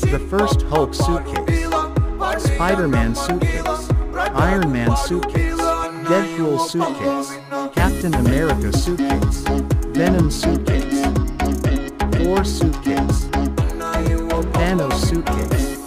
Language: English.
The first Hulk suitcase. Spider-Man suitcase. Iron Man suitcase. Deadpool suitcase. Captain America suitcase. Venom suitcase. Thor suitcase. Thanos suitcase.